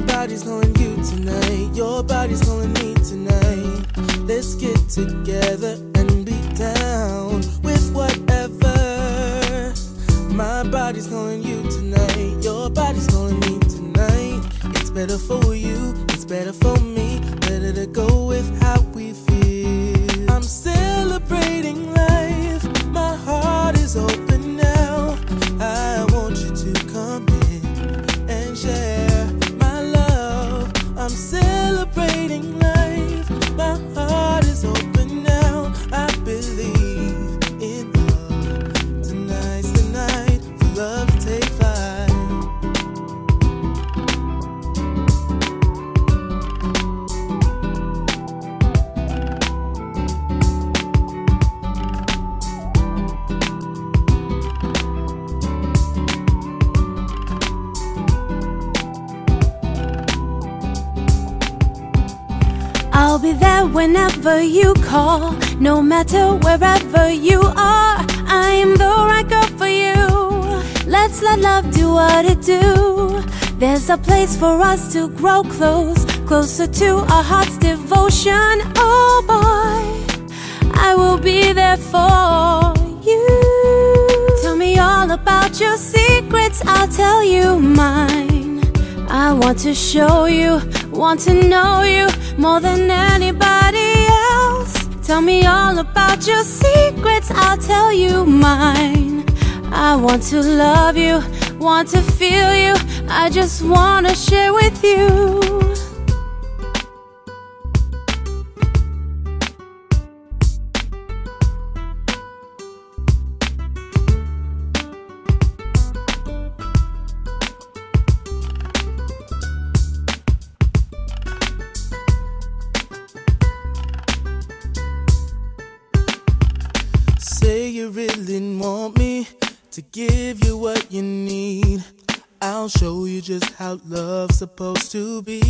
body's calling you tonight. Your body's calling me tonight. Let's get together and be down with whatever. My body's calling you tonight. Your body's calling me tonight. It's better for you. It's better for me. Better to go with how we feel. I'm celebrating I'll be there whenever you call, no matter wherever you are. I am the right girl for you. Let's let love do what it do. There's a place for us to grow close, closer to our heart's devotion. Oh boy, I will be there for you. Tell me all about your secrets, I'll tell you mine. I want to show you, want to know you more than anybody else. Tell me all about your secrets, I'll tell you mine. I want to love you, want to feel you, I just want to share with you. Say you really want me to give you what you need. I'll show you just how love's supposed to be.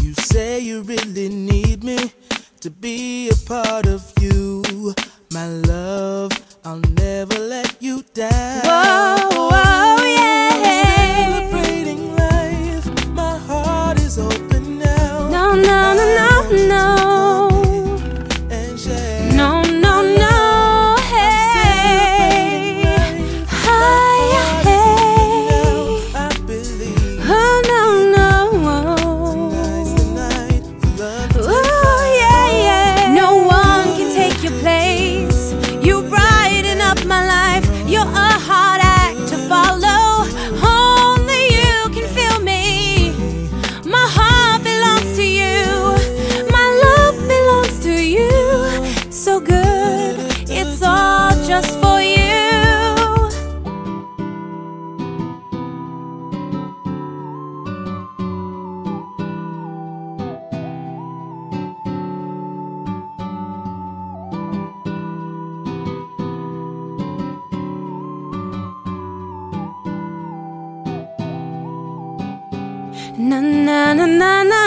You say you really need me to be a part of you. My love, I'll never let you down. Na na na na na